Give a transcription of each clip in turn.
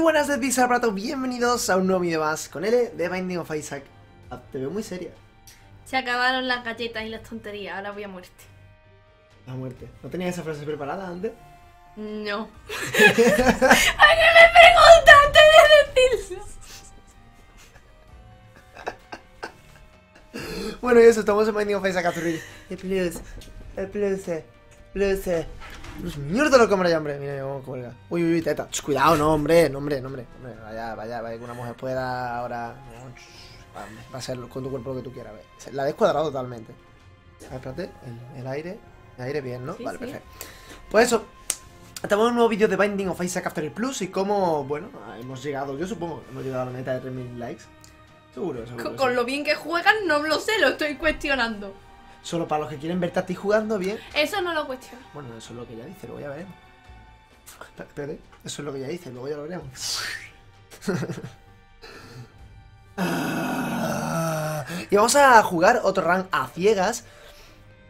buenas de Pizarra Prato, bienvenidos a un nuevo video más con L de Binding of Isaac. Ah, te veo muy seria. Se acabaron las galletas y las tonterías, ahora voy a muerte. La muerte. ¿No tenías esa frase preparada antes? No. ¿A qué me preguntas antes de decirlo? Bueno, y eso, estamos en Binding of Isaac Azurri. El plus, el plus, plus, plus. Mierda lo que hombre, hombre. Mira, cómo cuelga. Uy, uy, uy, teta. Ch, cuidado, no, hombre, no, hombre, no, hombre. Vaya, vaya, vaya, que una mujer pueda ahora. Va a ser con tu cuerpo lo que tú quieras. La he descuadrado totalmente. A ver, espérate, el, el aire. El aire bien, ¿no? Sí, vale, sí. perfecto. Pues eso. Estamos en un nuevo vídeo de Binding of Isaac After el Plus y cómo, bueno, hemos llegado, yo supongo, hemos llegado a la meta de 3.000 likes. Seguro, seguro. Con, sí. con lo bien que juegan, no lo sé, lo estoy cuestionando. Solo para los que quieren verte a ti jugando bien. Eso no lo cuestiono. Bueno, eso es lo que ella dice, luego ya veremos. Espérate, eso es lo que ella dice, luego ya lo veremos. Y vamos a jugar otro run a ciegas.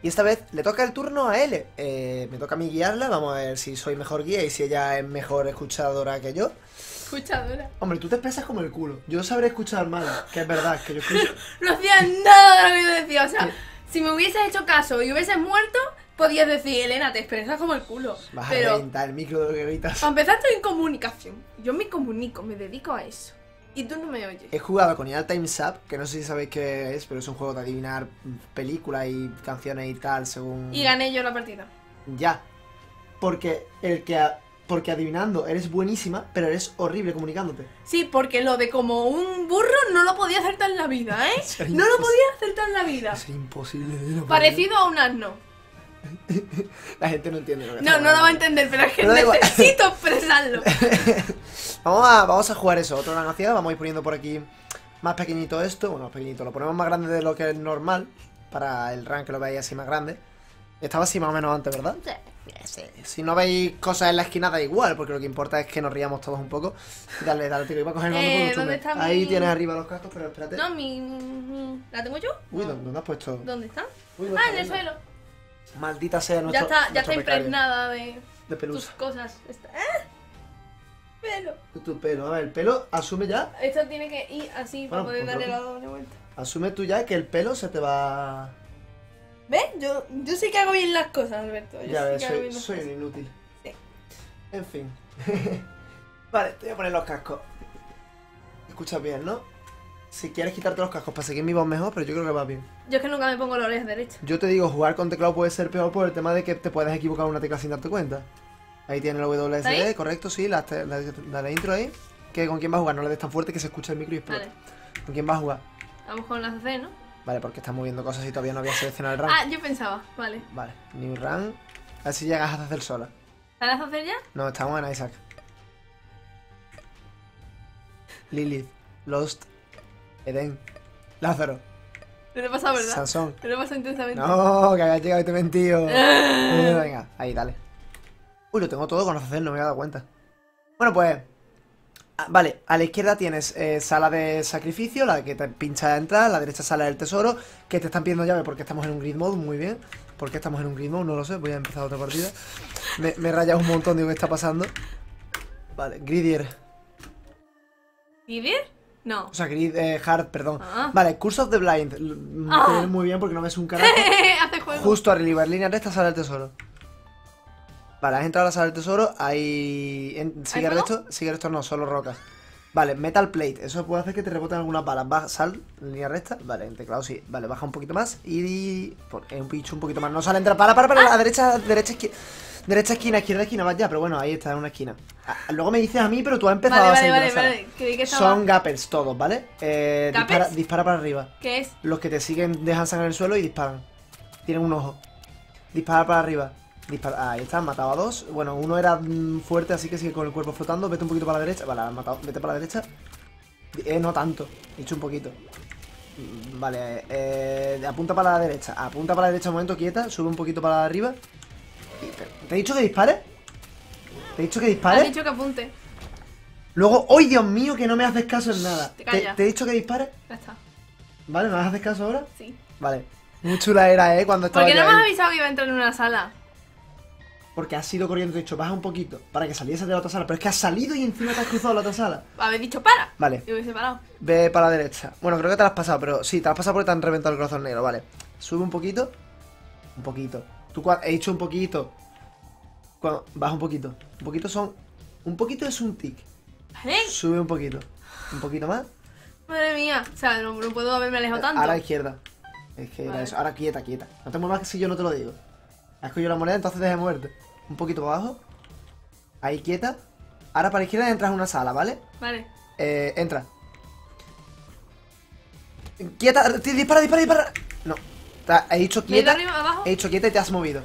Y esta vez le toca el turno a L. Eh, me toca a mí guiarla, vamos a ver si soy mejor guía y si ella es mejor escuchadora que yo. Escuchadora. Hombre, tú te expresas como el culo. Yo sabré escuchar mal, que es verdad, que yo escucho. No hacía nada de lo que yo decía. O sea, si me hubieses hecho caso y hubieses muerto, podías decir, Elena, te expresas como el culo. Vas a reventar el micro de lo que gritas. para empezar, estoy en comunicación. Yo me comunico, me dedico a eso. Y tú no me oyes. He jugado con Real Time's Up, que no sé si sabéis qué es, pero es un juego de adivinar películas y canciones y tal, según... Y gané yo la partida. Ya. Porque el que... Porque adivinando eres buenísima, pero eres horrible comunicándote. Sí, porque lo de como un burro no lo podía acertar en la vida, ¿eh? Sería No lo podía acertar en la vida. Es imposible. no Parecido a un asno. La gente no entiende lo que No, no lo va a entender, pero es que necesito expresarlo. Vamos a, vamos a jugar eso, otro ciega, vamos a ir poniendo por aquí más pequeñito esto, bueno, más pequeñito, lo ponemos más grande de lo que es normal, para el rank que lo veáis así más grande. Estaba así más o menos antes, ¿verdad? Sí, Si no veis cosas en la esquina da igual, porque lo que importa es que nos riamos todos un poco. Dale, dale, tío, iba a coger el mando Eh, por un ¿dónde chumbe. está Ahí mi- tienes arriba los cascos, pero espérate. No, mi... ¿La tengo yo? Uy. ¿dónde, dónde has puesto? ¿Dónde está? Uy, no Ah, en el suelo. Maldita sea Ya nuestro está, ya está impregnada de De tus pelusa. cosas. Está... ¡Ah! Pelo. Tu pelo, a ver, el pelo, asume ya, Esto tiene que ir así para poder darle la doble vuelta. asume tú ya que el pelo se te va... ¿Ves? Yo, yo sí que hago bien las cosas, Alberto. Yo Ya ves, que hago soy, bien las soy un inútil. Sí. En fin. vale, te voy a poner los cascos. Escuchas bien, ¿no? Si quieres quitarte los cascos para seguir mi voz mejor, pero yo creo que va bien. Yo es que nunca me pongo la oreja derecha. Yo te digo, jugar con teclado puede ser peor por el tema de que te puedes equivocar una tecla sin darte cuenta. Ahí tiene el WSD, correcto, sí, la, la, la- la intro ahí. Que con quién vas a jugar, no le des tan fuerte que se escucha el micro y explota. Vale. ¿Con quién vas a jugar? Vamos con la CC, ¿no? Vale, porque estás moviendo cosas y todavía no había seleccionado el rank. Ah, yo pensaba. Vale. Vale, new rank. A ver si llegas a hacer sola. ¿La vas a hacer ya? No, estamos en Isaac. Lilith, Lost, Eden, Lázaro, Te lo he pasado, ¿verdad? Sansón. Te lo he pasado intensamente. No, que habías llegado y te he mentido. Venga, ahí, dale. Uy, lo tengo todo con hacer, no me había dado cuenta. Bueno, pues. Ah, Vale, a la izquierda tienes eh, sala de sacrificio, la que te pincha a entrar, a la derecha sala del tesoro, que te están pidiendo llave porque estamos en un grid mode, muy bien. ¿Por qué estamos en un grid mode? No lo sé, voy a empezar otra partida. Me, me he rayado un montón, digo, ¿qué está pasando? Vale, Gridier. ¿Vivir? No. O sea, Grid, eh, Hard, perdón. Ah. Vale, Curse of the Blind. Ah. muy bien porque no ves un carajo. Hace juego. Justo arriba, línea recta, sala del tesoro. Vale, has entrado a la sala del tesoro. Ahí. en- sigue fuego? recto. Sigue recto, no, solo rocas. Vale, Metal Plate. Eso puede hacer que te reboten algunas balas. Baja, sal línea recta. Vale, en teclado sí. Vale, baja un poquito más. Y. un picho un poquito más. No sale entrar. Para, para, para. A derecha, derecha, esquina. Derecha esquina, izquierda esquina, vas ya, pero bueno, ahí está, en una esquina. Ah, luego me dices a mí, pero tú has empezado Vale, a salir vale, de vale, la sala. vale. Creí que estaba... Son gappers todos, ¿vale? Eh, dispara, dispara para arriba. ¿Qué es? Los que te siguen dejan sangre en el suelo y disparan. Tienen un ojo. Dispara para arriba. Dispara. Ahí está, han matado a dos. Bueno, uno era mm, fuerte, así que sigue con el cuerpo flotando. Vete un poquito para la derecha. Vale, matado. Vete para la derecha. Eh, no tanto. He hecho un poquito. Mm, Vale, eh, apunta para la derecha. Apunta para la derecha un momento, quieta. Sube un poquito para arriba. ¿Te he dicho que dispare? ¿Te he dicho que dispare? dicho que apunte. Luego, ¡ay, Dios mío! Que no me haces caso en nada. Te ¿Te, te he dicho que dispare? Ya está. ¿Vale? ¿Me hacer caso ahora? Sí. Vale. Muy chula era, ¿eh? Cuando estaba ¿Por qué no me has avisado que iba a entrar en una sala? Porque has ido corriendo y te he dicho, baja un poquito para que saliese de la otra sala. Pero es que has salido y encima te has cruzado la otra sala. Habéis dicho para. Vale, Y hubiese parado. ve para la derecha. Bueno, creo que te la has pasado, pero sí, te la has pasado porque te han reventado el corazón negro, vale. Sube un poquito. Un poquito. Tú he dicho un poquito. Cuando, baja un poquito. Un poquito son. Un poquito es un tic. ¿Vale? Sube un poquito. Un poquito más. Madre mía. O sea, no, no puedo haberme alejado tanto. Ahora a la izquierda. Es que era eso. Ahora quieta, quieta. No te muevas si yo no te lo digo. Has cogido la moneda, entonces deja de moverte. Un poquito para abajo. Ahí quieta. Ahora para la izquierda entras a una sala, ¿vale? Vale. Eh, entra. Quieta, dispara, dispara, dispara. No. He dicho ¿Me he ido quieta. arriba, abajo? He dicho quieta y te has movido.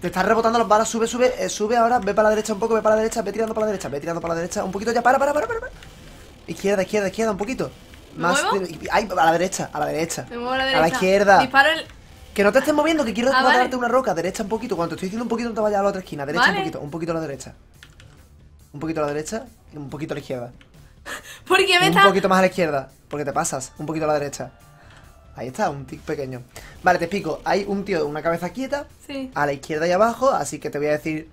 Te estás rebotando las balas, sube, sube, eh, sube ahora, ve para la derecha un poco, ve para la derecha, ve tirando para la derecha, ve tirando para la derecha, un poquito ya, para, para, para, para. para. Izquierda, izquierda, izquierda, un poquito. ¿Me Más. muevo? Ay, a la derecha, a la derecha. Me muevo a la A derecha. la izquierda. Disparo el. Que no te estés moviendo, que quiero Ah, vale. darte una roca. Derecha un poquito. Cuando te estoy diciendo un poquito, no te vayas a la otra esquina. Derecha Vale. un poquito, un poquito a la derecha. Un poquito a la derecha y un poquito a la izquierda. ¿Por qué me Un está.? poquito más a la izquierda, porque te pasas. Un poquito a la derecha. Ahí está, un tic pequeño. Vale, te explico. Hay un tío de una cabeza quieta, Sí. a la izquierda y abajo, así que te voy a decir...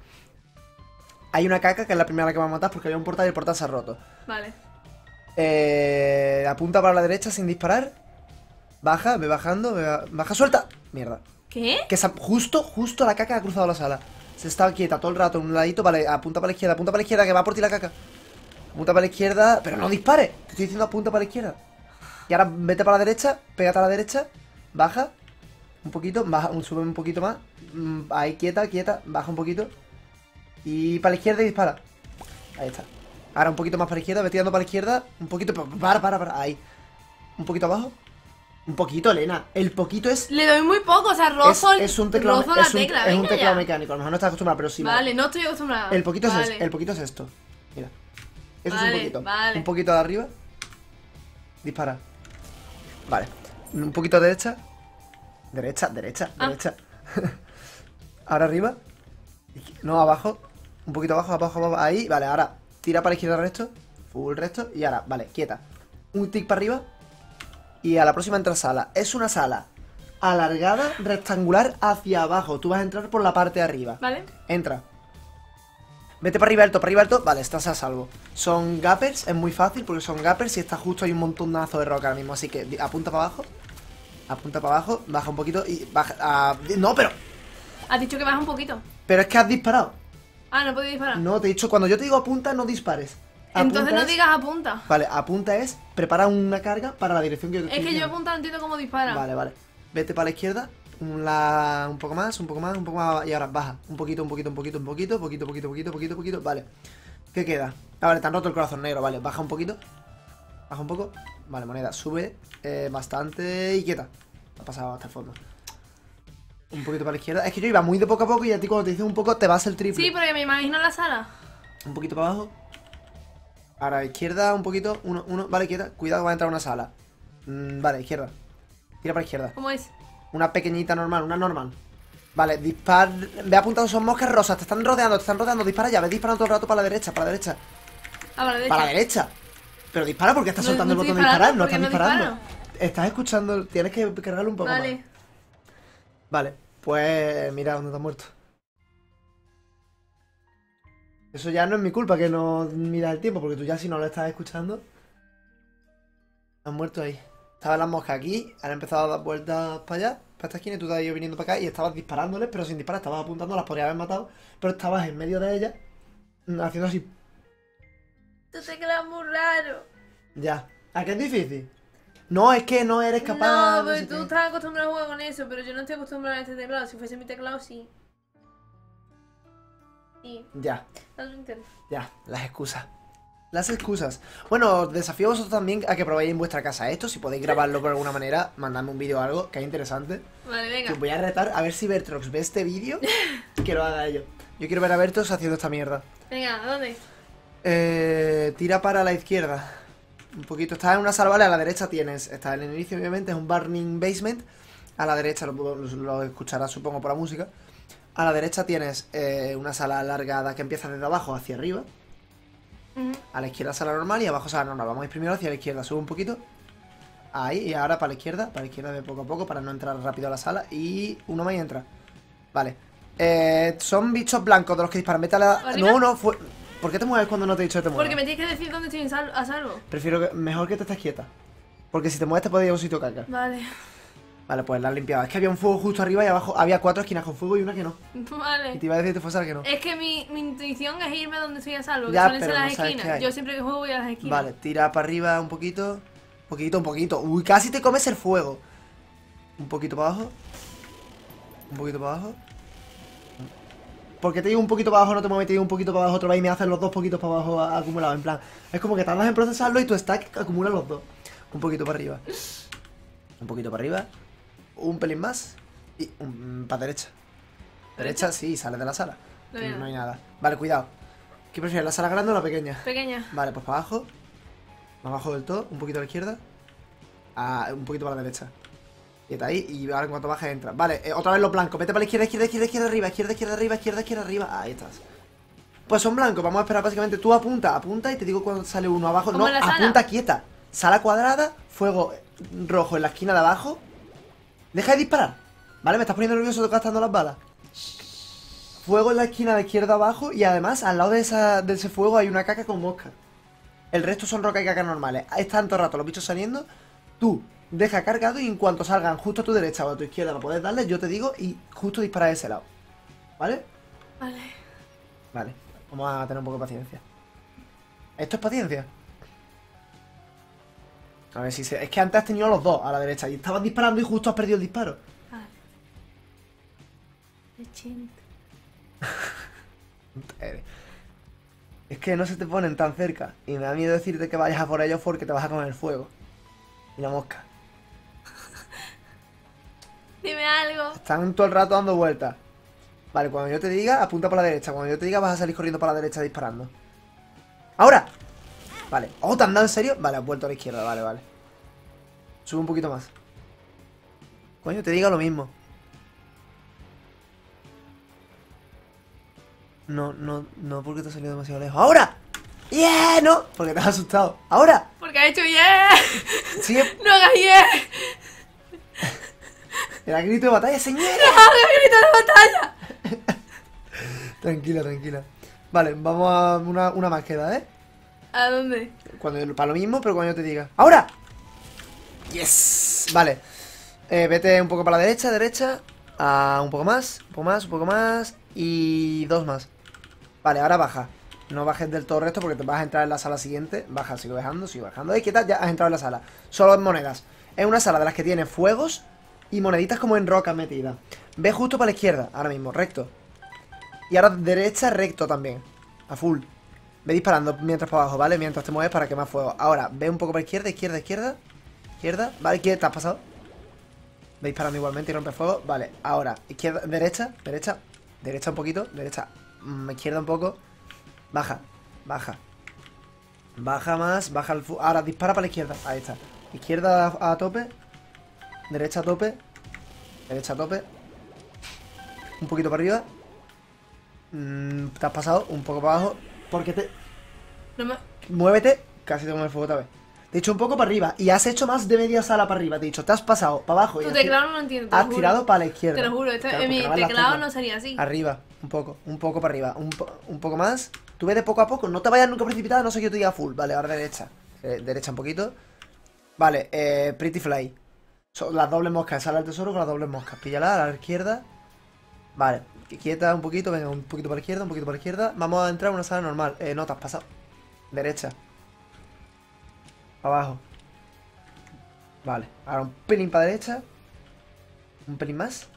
Hay una caca que es la primera que va a matar porque había un portal y el portal se ha roto. Vale. Eh, apunta para la derecha sin disparar. Baja, ve bajando, ve ba- baja, suelta. Mierda. ¿Qué? Que se ha- justo, justo la caca ha cruzado la sala. Se estaba quieta todo el rato en un ladito, vale, apunta para la izquierda, apunta para la izquierda, que va por ti la caca. Apunta para la izquierda, pero no dispare. Te estoy diciendo apunta para la izquierda. Y ahora vete para la derecha, pégate a la derecha, baja. Un poquito, baja, un, sube un poquito más. Mm, Ahí quieta, quieta, baja un poquito. Y para la izquierda y dispara. Ahí está. Ahora un poquito más para la izquierda, ve tirando para la izquierda. Un poquito, para, para, para, ahí. Un poquito abajo. Un poquito, Elena. El poquito es Le doy muy poco, o sea, es, rozo, el- es un teclado, rozo la es un, tecla. es un teclado ya. mecánico, a lo mejor no estás acostumbrado, pero sí. mira. Vale, no estoy acostumbrada. El poquito, es, vale. es- el poquito es esto. Mira. Eso es un poquito. vale. Un poquito de arriba. Dispara. Vale. Un poquito de derecha. Derecha, derecha, Ah. derecha. ahora arriba. No, abajo. Un poquito abajo, abajo, abajo. Ahí. Vale, ahora tira para la izquierda el resto. Full resto. Y ahora, vale, quieta. Un tic para arriba. Y a la próxima entra sala. Es una sala alargada, rectangular hacia abajo. Tú vas a entrar por la parte de arriba. Vale. Entra. Vete para arriba alto, para arriba alto. Vale, estás a salvo. Son gappers, es muy fácil porque son gappers y está justo hay un montonazo de roca ahora mismo. Así que apunta para abajo. Apunta para abajo, baja un poquito y baja. no, pero. Has dicho que baja un poquito. Pero es que has disparado. Ah, no puedo disparar. No, te he dicho, cuando yo te digo apunta, no dispares. Entonces no es- digas apunta. Vale, apunta es prepara una carga para la dirección que yo te Es estoy que yo apunta no entiendo cómo dispara. Vale, vale. Vete para la izquierda. Un, la... un poco más, un poco más, un poco más. Y ahora baja. Un poquito, un poquito, un poquito, un poquito, poquito, poquito, poquito, poquito, poquito. Vale. ¿Qué queda? Ah, vale, te han roto el corazón negro. Vale, baja un poquito. Baja un poco. Vale, moneda. Sube eh, bastante y quieta. Ha pasado hasta el fondo. Un poquito para la izquierda. Es que yo iba muy de poco a poco y a ti cuando te dices un poco te vas el triple. Sí, porque me imagino la sala. Un poquito para abajo. Ahora, izquierda, un poquito. Uno, uno. Vale, quieta. Cuidado, va a entrar a una sala. Mm, vale, izquierda. Tira para izquierda. ¿Cómo es? Una pequeñita normal, una normal. Vale, dispar. Ve apuntado, son moscas rosas. Te están rodeando, te están rodeando. Dispara ya, ve disparando todo el rato para la derecha, para la derecha. Ah, para la derecha. Para la derecha. Pero dispara porque estás No- soltando no el botón de disparar, no estás no disparando. Estás escuchando, tienes que cargarlo un poco Vale. más. Vale, pues mira dónde has muerto. Eso ya no es mi culpa que no miras el tiempo, porque tú ya si no lo estás escuchando, has muerto ahí. Estaban las moscas aquí, han empezado a dar vueltas para allá, para esta esquina, y tú te has ido viniendo para acá y estabas disparándoles, pero sin disparar, estabas apuntando, las podrías haber matado, pero estabas en medio de ellas, mm, haciendo así, Tu teclado es muy raro. ya. ¿A qué es difícil? No, es que no eres capaz. no, no pero sé tú qué. estás acostumbrado a jugar con eso, pero yo no estoy acostumbrada a este teclado. Si fuese mi teclado, sí. Sí, Ya. no lo intento. Ya, las excusas. Las excusas. Bueno, os desafío a vosotros también a que probéis en vuestra casa esto. Si podéis grabarlo por alguna manera, mandadme un vídeo o algo, que es interesante. Vale, venga. Que os voy a retar a ver si Bertrox ve este vídeo que lo haga ellos. Yo quiero ver a Bertrox haciendo esta mierda. Venga, ¿a dónde? Eh, tira para la izquierda. Un poquito. Estás en una sala, vale, a la derecha tienes. Está en el inicio, obviamente, es un Burning Basement. A la derecha, lo, lo- lo escucharás supongo por la música. A la derecha tienes eh, una sala alargada que empieza desde abajo hacia arriba. A la izquierda sala normal y abajo sala normal. Vamos a ir primero hacia la izquierda, sube un poquito. Ahí, y ahora para la izquierda, para la izquierda de poco a poco, para no entrar rápido a la sala. Y uno más y entra. Vale. Eh, son bichos blancos de los que disparan. Vete a la... ¿Arriba? No, no, fue... ¿Por qué te mueves cuando no te he dicho que te muevas? Porque me tienes que decir dónde estoy a salvo. Prefiero que... Mejor que te estés quieta. Porque si te mueves te puede ir a un sitio caca. Vale. Vale, pues la has limpiado. Es que había un fuego justo arriba y abajo había cuatro esquinas con fuego y una que no. Y Vale. te iba a decir que te fuese la que no. Es que mi, mi intuición es irme donde estoy a salvo, que Ya, suelen ser las no esquinas. hay. Yo siempre que juego voy a las esquinas. Vale, tira para arriba un poquito. Un poquito, un poquito. Uy, casi te comes el fuego. Un poquito para abajo. Un poquito para abajo. Porque te digo un poquito para abajo, no te mueves, te digo un poquito para abajo, otra vez y me hacen los dos poquitos para abajo acumulados. En plan, es como que tardas en procesarlo y tu stack acumula los dos. Un poquito para arriba. Un poquito para arriba. Un pelín más. Y un, para derecha. Derecha, sí, sale de la sala. No hay no nada. hay nada. Vale, cuidado. ¿Qué prefieres, la sala grande o la pequeña? Pequeña. Vale, pues para abajo. Más abajo del todo, un poquito a la izquierda. Ah, un poquito para la derecha. Y está ahí, y ahora en cuanto bajes entra. Vale, eh, otra vez los blancos. Vete para la izquierda, izquierda, izquierda, izquierda, arriba, izquierda, izquierda, arriba, izquierda, izquierda, arriba. Ahí estás. Pues son blancos, vamos a esperar básicamente. Tú apunta, apunta y te digo cuando sale uno abajo. ¿Como no, apunta quieta. Sala cuadrada, fuego rojo en la esquina de abajo. Deja de disparar. Vale, me estás poniendo nervioso gastando las balas. Fuego en la esquina de izquierda abajo y además al lado de, esa, de ese fuego hay una caca con mosca. El resto son roca y caca normales. Están todo el rato los bichos saliendo. Tú deja cargado y en cuanto salgan justo a tu derecha o a tu izquierda para poder darles, yo te digo y justo dispara de ese lado. ¿Vale? Vale. Vale. Vamos a tener un poco de paciencia. ¿Esto es paciencia? A ver si se... Es que antes has tenido los dos a la derecha y estabas disparando y justo has perdido el disparo. Eh, Es que no se te ponen tan cerca. Y me da miedo decirte que vayas a por ellos porque te vas a comer el fuego. Y la mosca. Dime algo. Están todo el rato dando vueltas. Vale, cuando yo te diga, apunta para la derecha. Cuando yo te diga, vas a salir corriendo para la derecha disparando. ¡Ahora! Vale. ¡Oh, te han dado en serio! Vale, has vuelto a la izquierda. Vale, vale. Sube un poquito más. Coño, te diga lo mismo. No, no, no, porque te has salido demasiado lejos. ¡Ahora! ¡Yeah! No, porque te has asustado. ¡Ahora! Porque ha hecho yeah. No hagas yeah. el grito de batalla, señora. No hagas grito de batalla. Tranquila, tranquila. Vale, vamos a una, una más queda, ¿eh? ¿A dónde? Cuando, para lo mismo, pero cuando yo te diga. ¡Ahora! ¡Yes! Vale. Eh, vete un poco para la derecha, derecha. Ah, un poco más, un poco más, un poco más. Y dos más. Vale, ahora baja. No bajes del todo el porque te vas a entrar en la sala siguiente. Baja, sigo bajando, sigo bajando. ¡Ay, qué tal! Ya has entrado en la sala. Solo en monedas. Es una sala de las que tiene fuegos y moneditas como en rocas metidas. Ve justo para la izquierda, ahora mismo, recto. Y ahora derecha, recto también. A full. Ve disparando mientras para abajo, ¿vale? Mientras te mueves para quemar fuego. Ahora, ve un poco para izquierda, izquierda, izquierda. Izquierda. Vale, ¿qué te has pasado? Ve disparando igualmente y rompe fuego. Vale, ahora, izquierda, derecha, derecha. Derecha un poquito, derecha. mm, izquierda un poco. Baja, baja. Baja más, baja el fu- Ahora, dispara para la izquierda. Ahí está. Izquierda a, a tope. Derecha a tope. Derecha a tope. Un poquito para arriba. Mm, te has pasado un poco para abajo. Porque te. No me... Muévete. Casi te come el fuego otra vez. Te he dicho un poco para arriba. Y has hecho más de media sala para arriba. Te he dicho, te has pasado para abajo. Tu teclado no lo entiendo. te Has juro. tirado para la izquierda. Te lo juro, Claro, en mi teclado no sería así. Arriba, un poco, un poco para arriba, un, po- un poco más. Tú ves de poco a poco, no te vayas nunca precipitada, no sé que yo te diga full. Vale, ahora derecha. Eh, derecha un poquito. Vale, eh, Pretty Fly. Son las dobles moscas, sale al tesoro con las dobles moscas. Píllala a la izquierda. Vale, quieta un poquito, venga, un poquito para la izquierda, un poquito para la izquierda. Vamos a entrar a una sala normal. Eh, no, te has pasado. Derecha. Abajo. Vale, ahora un pelín para derecha. Un pelín más.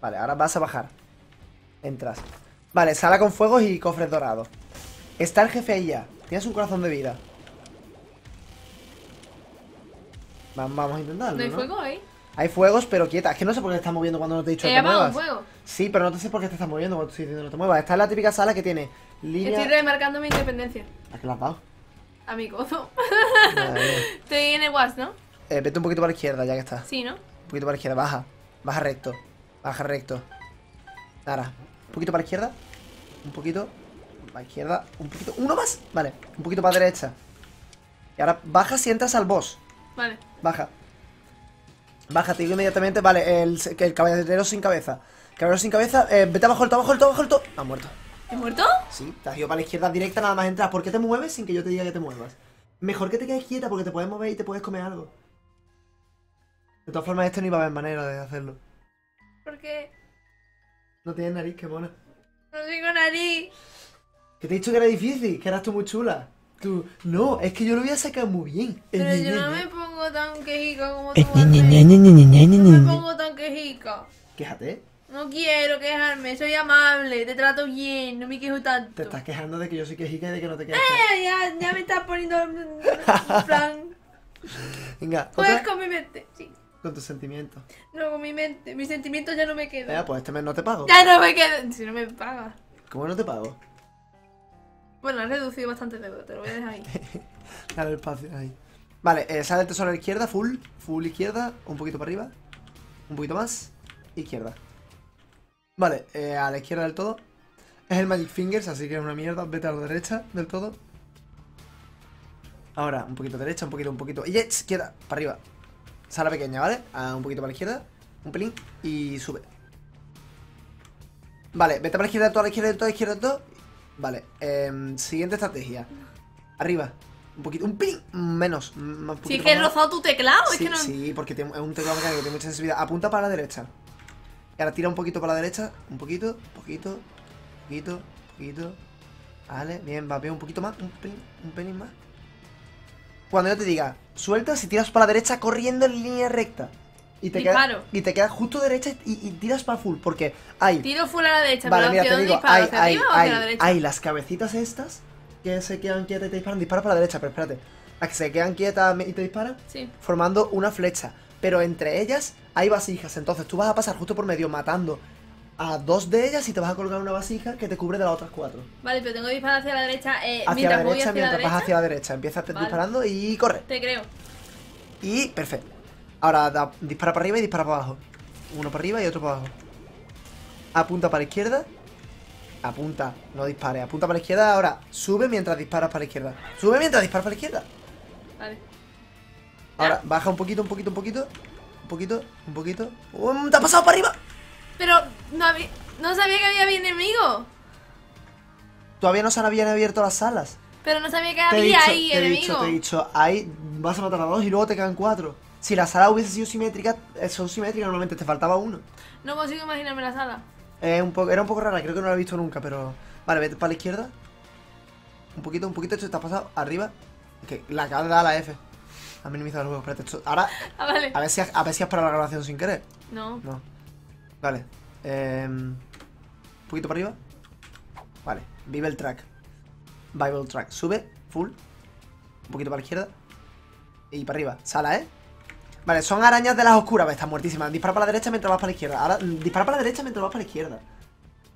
Vale, ahora vas a bajar. Entras. Vale, sala con fuegos y cofres dorados. Está el jefe ahí ya. Tienes un corazón de vida. Va- Vamos a intentarlo. ¿No hay ¿no? fuego ahí? Hay fuegos, pero quieta. Es que no sé por qué te estás moviendo cuando no te he dicho que te un muevas. fuego. Sí, pero no te sé por qué te estás moviendo cuando te estoy diciendo no te muevas. Esta es la típica sala que tiene línea. Estoy remarcando mi independencia. ¿A qué la has dado? A mi mía. Estoy en el WhatsApp, ¿no? Eh, vete un poquito para la izquierda, ya que está. Sí, ¿no? Un poquito para la izquierda, baja. Baja recto. Baja recto. Ahora, un poquito para la izquierda. Un poquito. Para la izquierda. Un poquito. Uno más. Vale. Un poquito para la derecha. Y ahora baja si entras al boss. Vale. Baja. Baja, te digo inmediatamente. Vale, el, el caballero sin cabeza. Cabrón sin cabeza. Eh, vete abajo alto, abajo alto, abajo alto. Ha muerto. ¿He muerto? Sí, te has ido para la izquierda directa nada más entras. ¿Por qué te mueves sin que yo te diga que te muevas? Mejor que te quedes quieta porque te puedes mover y te puedes comer algo. De todas formas, este no iba a haber manera de hacerlo. Porque No tienes nariz, qué mona. no tengo nariz. Que te he dicho que era difícil, que eras tú muy chula. Tú, no, es que yo lo voy a sacar muy bien. Pero Eh, yo no me pongo tan quejica como Eh, tú. No me pongo tan quejica. Quéjate. No quiero quejarme, soy amable, te trato bien, no me quejo tanto. Te estás quejando de que yo soy quejica y de que no te quejas. Eh, ya, ya me estás poniendo en plan. Venga, Pues otra con mi mente, sí. con tus sentimientos. No, con mi mente. Mis sentimientos ya no me quedan. Venga, pues este mes no te pago. Ya no me quedan. Si no me pagas. ¿Cómo no te pago? Bueno, has reducido bastante deuda, te lo voy a dejar ahí. Dale espacio ahí. Vale, eh, sale el tesoro a la izquierda, full, full izquierda, un poquito para arriba, un poquito más, izquierda. Vale, eh, a la izquierda del todo. Es el Magic Fingers, así que es una mierda, vete a la derecha del todo. Ahora, un poquito derecha, un poquito, un poquito. Y izquierda, para arriba. Sala pequeña, ¿vale? Un poquito para la izquierda, un pelín, y sube. Vale, vete para la izquierda del todo, a la izquierda del todo, Vale, em, siguiente estrategia. Arriba. Un poquito, un pelín menos. Más Si es que he rozado tu teclado, es Sí, que no. sí, porque tiene- es un teclado mecánico, tiene mucha sensibilidad. Apunta para la derecha. Y ahora tira un poquito para la derecha. Un poquito, poquito, poquito, poquito. Vale, bien, va bien, un poquito más, un pelín, un pelín más. Cuando yo te diga, suelta, si tiras para la derecha corriendo en línea recta. Y te, quedas, y te quedas justo derecha y, y tiras para full. Porque hay Tiro full a la derecha, Vale, pero mira, ¿hacia te digo, disparo? hay, ¿Hacia hay, la derecha? hay las cabecitas estas que se quedan quietas y te disparan, dispara para la derecha, pero espérate. Las que se quedan quietas y te disparan, Sí. formando una flecha. Pero entre ellas hay vasijas, entonces tú vas a pasar justo por medio matando a dos de ellas y te vas a colgar una vasija que te cubre de las otras cuatro. Vale, pero tengo que disparar hacia la derecha. Eh, Hacia mientras la voy derecha, la mientras derecha. vas hacia la derecha. Empiezas Vale. disparando y corre. Te creo. Y perfecto. Ahora da- dispara para arriba y dispara para abajo. Uno para arriba y otro para abajo. Apunta para la izquierda. Apunta, no dispare. Apunta para la izquierda. Ahora sube mientras disparas para la izquierda. Sube mientras disparas para la izquierda. Vale. Ahora baja un poquito, un poquito, un poquito. Un poquito, un poquito. ¡Um, ¡Te ha pasado para arriba! Pero no, había- no sabía que había enemigos. Todavía no se habían abierto las salas. Pero no sabía que Te había dicho, ahí te he dicho, te he dicho, ahí vas a matar a dos y luego te quedan cuatro. Si la sala hubiese sido simétrica, son simétricas normalmente, te faltaba uno. No consigo imaginarme la sala. Eh, un poco, era un poco rara, creo que no la he visto nunca, pero. Vale, vete para la izquierda. Un poquito, un poquito, esto te ha pasado arriba. Que la acaba de dar a la F. Ha minimizado el juego, espérate. Esto, ahora, Ah, vale. a ver, si has, a ver si has parado la grabación sin querer. No. No. Vale. Eh, un poquito para arriba. Vale. Bible track. Bible track. Sube, full. Un poquito para la izquierda. Y para arriba. Sala, ¿eh? Vale, son arañas de las oscuras. Están muertísimas. Dispara para la derecha mientras vas para la izquierda. Ahora, dispara para la derecha mientras vas para la izquierda.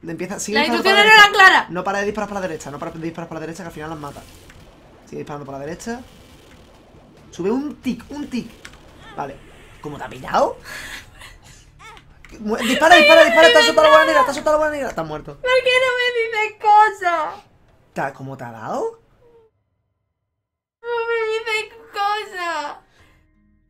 Empieza, sigue para instrucciones no la derecha. claras. No para de disparar para la derecha. No para de disparar para la derecha que al final las mata. Sigue disparando para la derecha. Sube un tic, un tic. Vale. ¿Cómo te ha pillado? Dispara, dispara, dispara. Está soltado la bola negra, está soltado la bola negra. Está muerto. ¿Por qué no me dices cosas? ¿Ta- ¿Cómo te ha dado? No me dices cosas.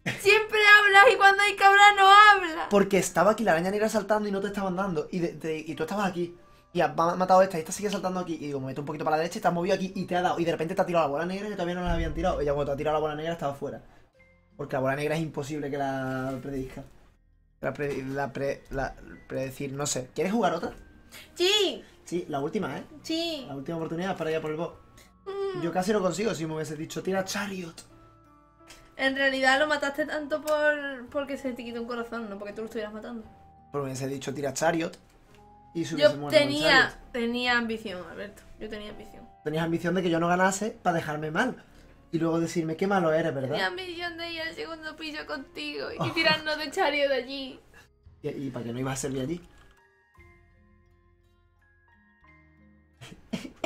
Siempre hablas y cuando hay que hablar no hablas. Porque estaba aquí la araña negra saltando y no te estaban dando. Y, de- de- y tú estabas aquí. Y has ma- matado a esta y esta sigue saltando aquí. Y digo, me meto un poquito para la derecha y te has movido aquí y te ha dado. Y de repente te ha tirado la bola negra que todavía no la habían tirado. Ella cuando te ha tirado la bola negra estaba fuera. Porque la bola negra es imposible que la predizca. La, pre- la, pre- la predecir, no sé. ¿Quieres jugar otra? Sí, Sí, la última, ¿eh? sí. La última oportunidad para ir a por el boss. Mm. Yo casi lo consigo si me hubiese dicho, tira Chariot. En realidad lo mataste tanto por porque se te quitó un corazón, no porque tú lo estuvieras matando. Pero me hubiese dicho, tira Chariot. Y se Yo muerto tenía, Chariot. tenía ambición, Alberto. Yo tenía ambición. Tenías ambición de que yo no ganase para dejarme mal. Y luego decirme qué malo eres, Tenía ¿verdad? ambición de ir al segundo piso contigo y Oh. tirarnos de chario de allí. Y, y para que no ibas a servir allí.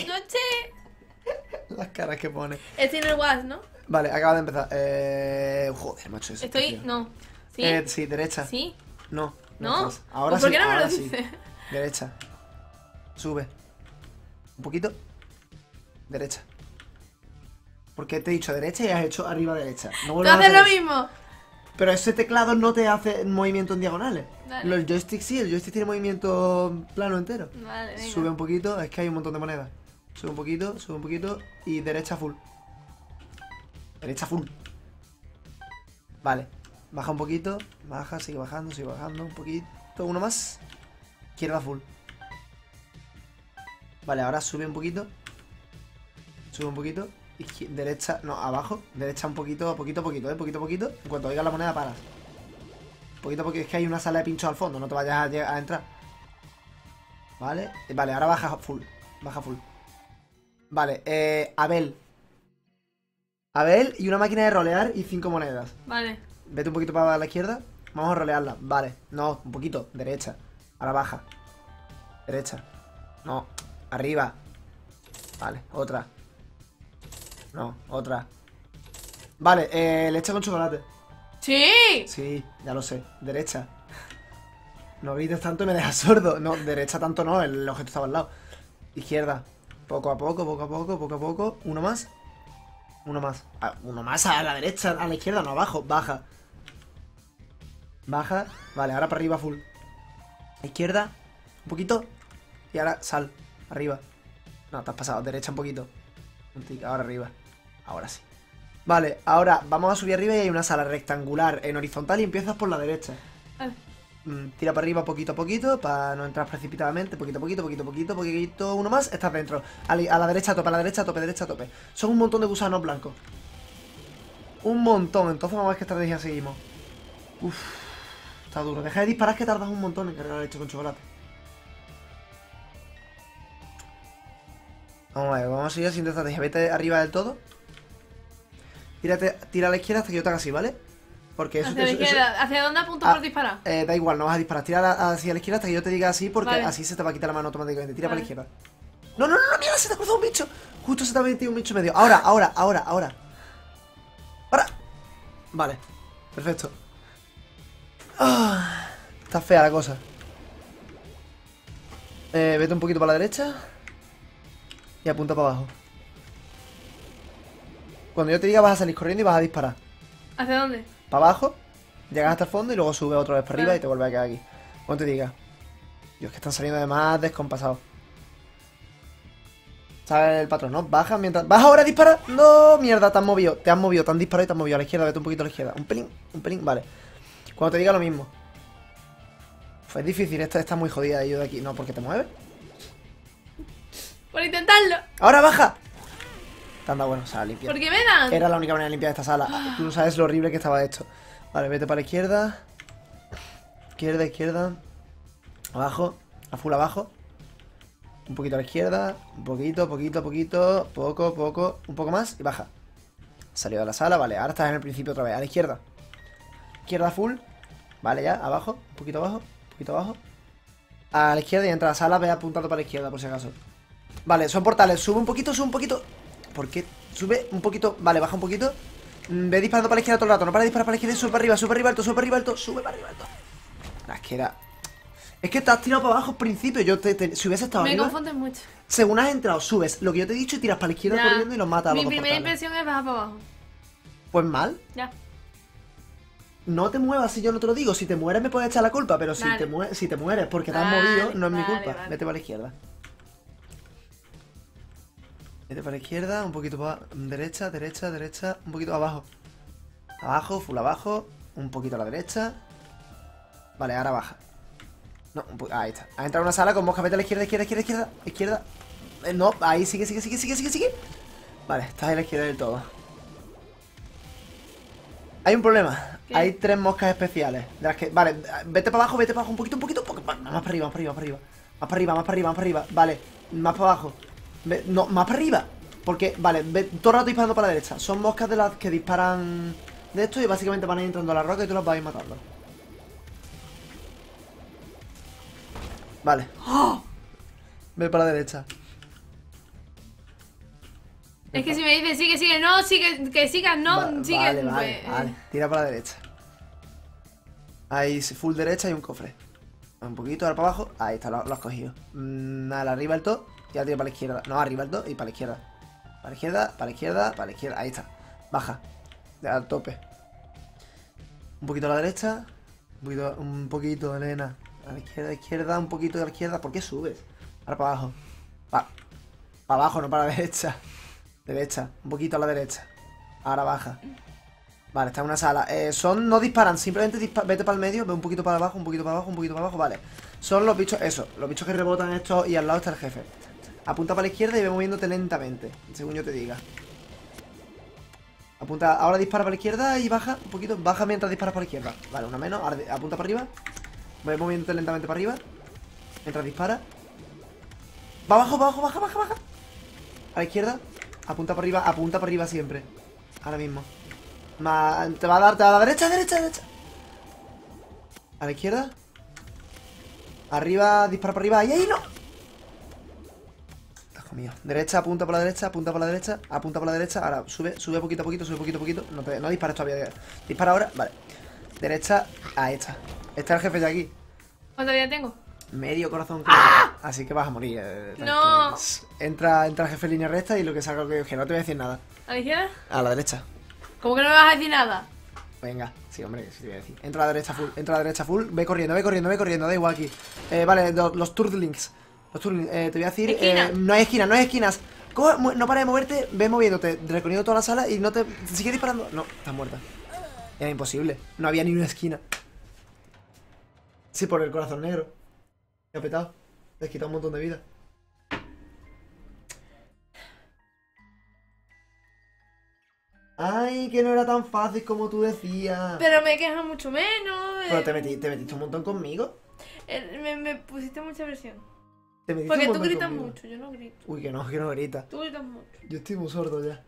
No sé. Las caras que pone. Estoy en el was, ¿no? Vale, acaba de empezar. Eh. Joder, macho. ese Estoy. tío. No. ¿Sí? Eh, sí, derecha. ¿Sí? No. ¿No? estás. Ahora ¿O ¿Por sí. qué no me ahora lo sí. dices? Derecha. Sube. Un poquito. Derecha. Porque te he dicho derecha y has hecho arriba derecha. No Tú haces lo mismo. Pero ese teclado no te hace movimiento en diagonales. Dale. Los joysticks sí, el joystick tiene movimiento plano entero. Vale, venga. Sube un poquito, es que hay un montón de monedas. Sube un poquito, sube un poquito y derecha full. Derecha full. Vale. Baja un poquito, baja, sigue bajando, sigue bajando un poquito. Uno más. Izquierda full. Vale, ahora sube un poquito. Sube un poquito. izquier- derecha, no, abajo. Derecha un poquito, poquito, a poquito, eh. Poquito, poquito. En cuanto oigas la moneda, paras. Poquito, poquito. Es que hay una sala de pinchos al fondo, no te vayas a, a entrar. Vale, vale, ahora baja full. Baja full. Vale, eh, Abel. Abel y una máquina de rolear y cinco monedas. Vale. Vete un poquito para la izquierda. Vamos a rolearla. Vale. No, un poquito. Derecha. Ahora baja. Derecha. No. Arriba. Vale, otra. No, otra. Vale, eh, leche con chocolate. ¡Sí! Sí, ya lo sé. Derecha. No grites tanto y me dejas sordo. No, derecha tanto no, el objeto estaba al lado. Izquierda. Poco a poco, poco a poco, poco a poco. Uno más. Uno más. Ah, uno más a la derecha, a la izquierda, no abajo. Baja. Baja. Vale, ahora para arriba full. Izquierda. Un poquito. Y ahora sal. Arriba. No, te has pasado. Derecha un poquito. Ahora arriba. Ahora sí. Vale, ahora vamos a subir arriba y hay una sala rectangular en horizontal y empiezas por la derecha. Vale. Mm, Tira para arriba poquito a poquito para no entrar precipitadamente. Poquito a poquito, poquito a poquito, poquito. Uno más, estás dentro. A la, derecha tope, a la derecha tope, derecha tope. Son un montón de gusanos blancos. Un montón. Entonces vamos a ver qué estrategia seguimos. Uf, está duro. Deja de disparar que tardas un montón en cargar leche con chocolate. Vamos a ver, vamos a seguir siguiente estrategia. Vete arriba del todo. Tírate, tira a la izquierda hasta que yo te así, ¿vale? Porque eso, Hacia la eso-. ¿Hacia dónde apunto Ah, por disparar? eh, da igual, no vas a disparar. Tira hacia la izquierda hasta que yo te diga así, porque Vale. así se te va a quitar la mano automáticamente. Tira para la izquierda. No, no, no, no, mira, se te ha cruzado un bicho. Justo se te ha metido un bicho medio. Ahora, ahora, ahora, ahora. Ahora. Vale, perfecto. Ah, está fea la cosa. Eh, vete un poquito para la derecha. Y apunta para abajo. Cuando yo te diga vas a salir corriendo y vas a disparar ¿Hacia dónde? Para abajo, llegas hasta el fondo y luego subes otra vez para arriba y te vuelves a quedar aquí. Cuando te diga. Dios, que están saliendo de más descompasados. ¿Sabes el patrón, no? Baja mientras. ¡Baja ahora, dispara! ¡No! Mierda, te has movido. Te has movido, te han disparado y te has movido a la izquierda. Vete un poquito a la izquierda. Un pelín, un pelín, vale. Cuando te diga lo mismo. Fue difícil, esta está muy jodida yo de aquí. No, porque te mueves. Por intentarlo. ¡Ahora baja! Te han dado bueno, sala limpia. ¿Por qué me dan? Era la única manera de limpiar esta sala. Tú no sabes lo horrible que estaba esto. Vale, vete para la izquierda. Izquierda, izquierda. Abajo. A full abajo. Un poquito a la izquierda. Un poquito, poquito, poquito. Poco, poco. Un poco más y baja. Salió de la sala, vale. Ahora estás en el principio otra vez. A la izquierda. Izquierda full. Vale, ya. Abajo. Un poquito abajo. Un poquito abajo. A la izquierda y entra a la sala. Ve apuntando para la izquierda, por si acaso. Vale, son portales. Sube un poquito, sube un poquito. ¿Por qué? Sube un poquito. Vale, baja un poquito. Mm, Ve disparando para la izquierda todo el rato. No para de disparar para la izquierda. Sube para arriba, sube para arriba alto, sube para arriba alto, sube para arriba alto. Ah, Es que era. Es que te has tirado para abajo al principio. Yo te, te- si hubiese estado Me arriba, confundes mucho. según has entrado, subes lo que yo te he dicho y tiras para la izquierda corriendo y los matas a los Mi primera portales. impresión es bajar para abajo. Pues mal. Ya. No te muevas si yo no te lo digo. Si te mueres me puedes echar la culpa, pero si, te, si te mueres porque te has Vale, movido, no es mi culpa. Vete para la izquierda. Vete para la izquierda, un poquito para derecha, derecha, derecha, un poquito abajo. Abajo, full abajo, un poquito a la derecha. Vale, ahora baja. No, ahí está. Ha entrado una sala con mosca, vete a la izquierda, izquierda, izquierda, izquierda, izquierda. Eh, no, ahí sigue, sigue, sigue, sigue, sigue, sigue. Vale, estás a la izquierda del todo. Hay un problema. ¿Qué? Hay tres moscas especiales. De las que. Vale, vete para abajo, vete para abajo, un poquito, un poquito. un poco- Más para arriba, más para arriba, más para arriba. Más para arriba, más para arriba, más para arriba. Vale, más para abajo. No, más para arriba. Porque, vale, ve, todo el rato disparando para la derecha. Son moscas de las que disparan de esto y básicamente van a ir entrando a la roca y tú las vas a ir matando. Vale. Ve para la derecha. Es que si me dices sigue, sigue, no, sigue, que sigas, no, Va- sigue. Vale, vale, pues, vale. Tira para la derecha. Ahí, full derecha y un cofre. Un poquito, ahora para abajo. Ahí está, lo, lo has cogido. Mm, al arriba el todo y ahora tira para la izquierda. No, arriba el todo y para la izquierda. Para la izquierda, para la izquierda, para la izquierda. Ahí está. Baja. Al tope. Un poquito a la derecha. Un poquito, un Elena. A la izquierda, izquierda, un poquito de la izquierda. ¿Por qué subes? Ahora para abajo. Para, para abajo, no para la derecha. Derecha, un poquito a la derecha. Ahora baja. Vale, está en una sala. Eh, son, no disparan, simplemente dispa- vete para el medio, ve un poquito para abajo, un poquito para abajo, un poquito para abajo, vale. Son los bichos, eso, los bichos que rebotan esto y al lado está el jefe. Apunta para la izquierda y ve moviéndote lentamente, según yo te diga. Apunta, ahora dispara para la izquierda y baja un poquito, baja mientras disparas para la izquierda. Vale, una menos, ahora apunta para arriba. Ve moviéndote lentamente para arriba. Mientras dispara. Va abajo, va abajo, baja, baja, baja. A la izquierda. Apunta para arriba, apunta para arriba siempre. Ahora mismo. Ma- te va a dar, te va a dar derecha, derecha, derecha. A la izquierda. Arriba, dispara para arriba. ¡Y ahí no! Mío. Derecha, apunta por la derecha, apunta por la derecha, apunta por la derecha. Ahora sube, sube poquito a poquito, sube poquito a poquito. No, te, no dispares todavía. Dispara ahora, vale. Derecha, ahí está. Está el jefe ya aquí. ¿Cuánta vida tengo? Medio corazón. creo. Así que vas a morir. eh, No. Entra, entra el jefe en línea recta y lo que salga que que no te voy a decir nada. ¿A la izquierda? A la derecha. ¿Cómo que no me vas a decir nada? Venga, sí, hombre, sí te voy a decir. Entra a la derecha full, entra a la derecha full, ve corriendo, ve corriendo, ve corriendo, da igual aquí. Eh, vale, lo- los turtlings. Eh, te voy a decir. Eh, no hay esquinas, no hay esquinas. Coge- no para de moverte, ve moviéndote, recorriendo toda la sala y no te. Sigue disparando. No, estás muerta. Era imposible. No había ni una esquina. Sí, por el corazón negro. Me ha petado. Le he quitado un montón de vida. Ay, que no era tan fácil como tú decías. Pero me queja mucho menos. eh. Pero te, metí- te metiste un montón conmigo. Eh, me, me pusiste mucha presión. Te Porque un tú montón gritas conmigo. mucho, yo no grito. Uy, que no, que no grita. Tú gritas mucho. Yo estoy muy sordo ya.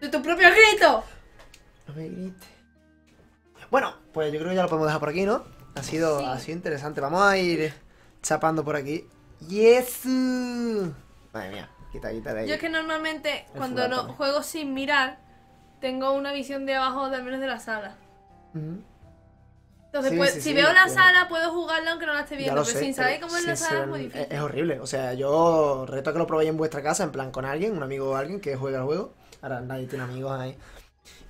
¡De tu propio grito! No me grites. Bueno, pues yo creo que ya lo podemos dejar por aquí, ¿no? Ha sido, Sí. ha sido interesante. Vamos a ir chapando por aquí. ¡Yes! Madre mía, quita, quita de ahí. Yo es que normalmente cuando no juego sin mirar, tengo una visión de abajo de al menos de la sala. Ujú. Entonces, Sí, pues, sí, si sí, veo la sala, puedo jugarla aunque no la esté viendo. Pero sé, sin saber cómo es la sala es muy difícil. es horrible. O sea, yo reto a que lo probéis en vuestra casa, en plan con alguien, un amigo o alguien que juegue al juego. Ahora nadie tiene amigos ahí.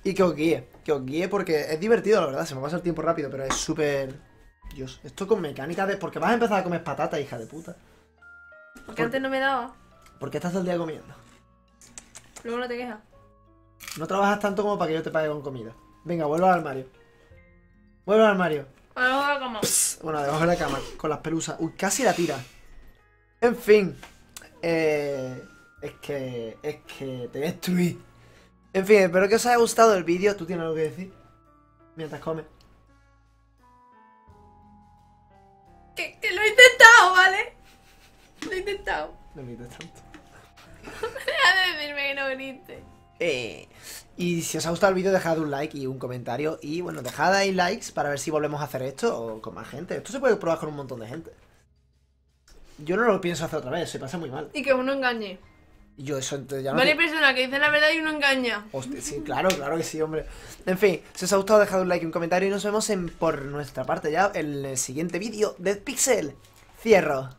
Y que os guíe, que os guíe porque es divertido, la verdad. Se me pasa el tiempo rápido, pero es súper. Dios, esto con mecánica de. Porque vas a empezar a comer patata, hija de puta. Porque antes no me daba. ¿Por qué estás todo el día comiendo? Luego no te quejas. No trabajas tanto como para que yo te pague con comida. Venga, vuelve al armario. Vuelve al armario. Ahora luego la cama. Bueno, debajo de la cama, con las pelusas. Uy, casi la tira. En fin. Eh, es que. Es que te destruí. En fin, espero que os haya gustado el vídeo. ¿Tú tienes algo que decir? Mientras comes. Que, que lo he intentado, ¿vale? Lo he intentado. No grites tanto. Deja de decirme que no grites. Eh, y si os ha gustado el vídeo, dejad un like y un comentario. Y bueno, dejad ahí likes para ver si volvemos a hacer esto o con más gente. Esto se puede probar con un montón de gente. Yo no lo pienso hacer otra vez, se pasa muy mal. Y que uno engañe. Yo eso entonces ya no. Varias te- personas que dicen la verdad y uno engaña. Hostia, sí, claro, claro que sí, hombre. En fin, si os ha gustado, dejad un like y un comentario. Y nos vemos en, por nuestra parte ya en el siguiente vídeo de Pixel. Cierro.